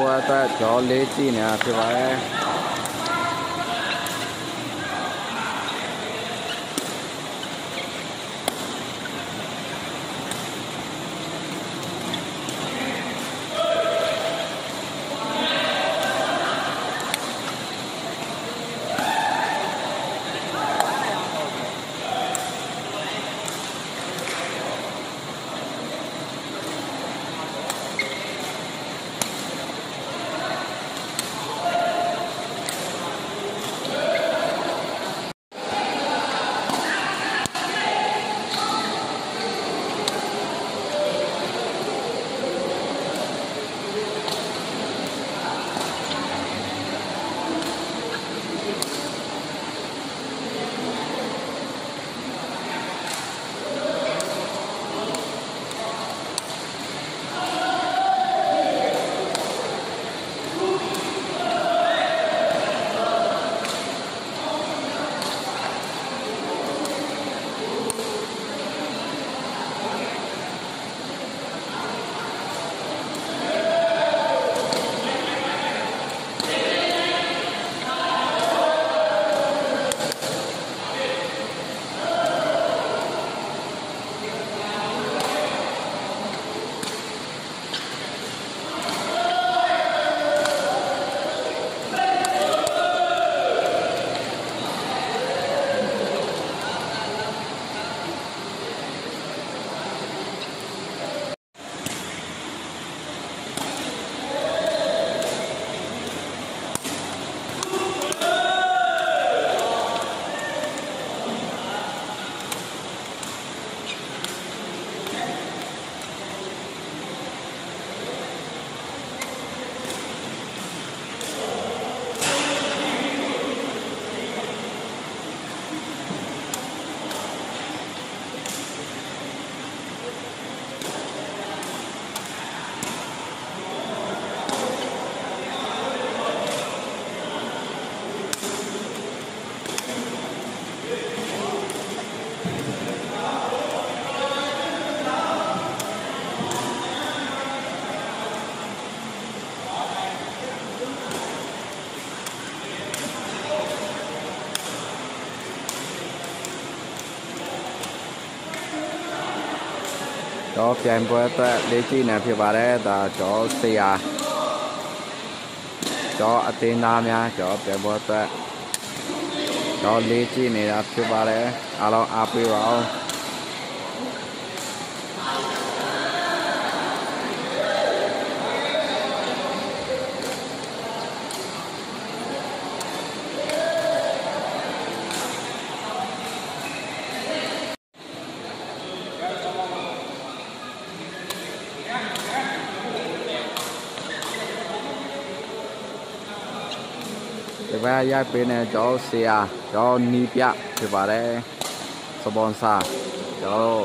တော့ဆရာပြိုင်ပွဲအတွက် ကြည့်နေတာဖြစ်ပါတယ်တော့ပြိုင်ပွဲအတွက်လေးကြည့်နေဖြစ်ပါတယ်ဒါကျော်ဆရာကျော်အတင်းသားများကျော်ပြိုင်ပွဲအတွက်တော့လေးကြည့်နေတာဖြစ်ပါတယ်အားလုံးအားပေးပါအောင် ဘက်ရိုက်ပေးနေကျော်ဆရာကျော်နီးပြဖြစ်ပါတယ်စပွန်ဆာကျော်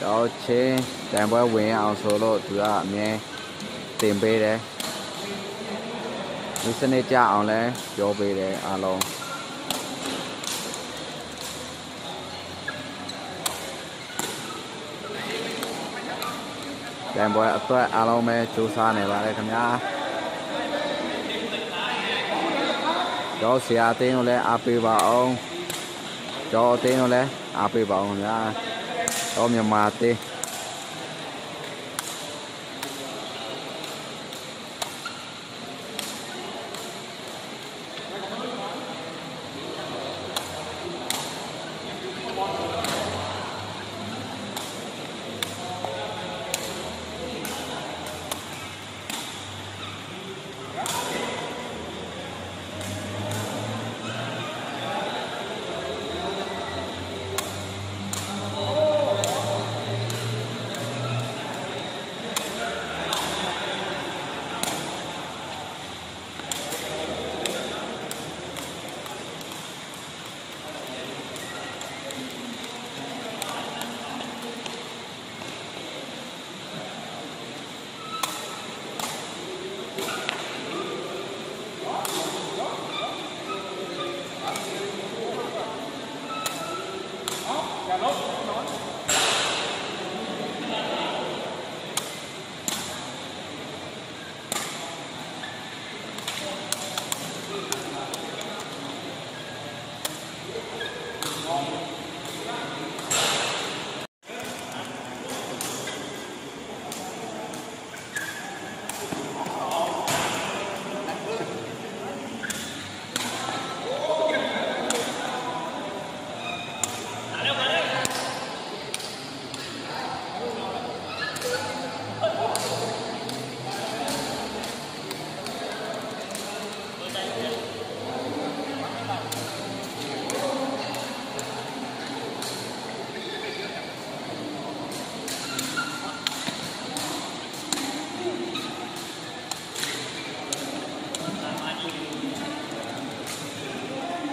ကျော်ချင်းတန်ပွဲဝင်အောင်ဆိုလို့သူကအမြဲတင်ပေးတယ်ဒီစနစ်ကြအောင်လဲပြောပေးတယ်အားလုံးတန်ပွဲအတွက်အားလုံးပဲစူးစမ်းနေပါတယ်ခင်ဗျာ ကျော်ဆရာအတင်းကိုလည်းအားပေးပါအောင်ကျော်အတင်းကိုလည်းအားပေးပါအောင်ခင်ဗျာကျော်မြန်မာအတင်း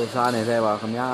တို့စားနေသေးပါခင်ဗျာ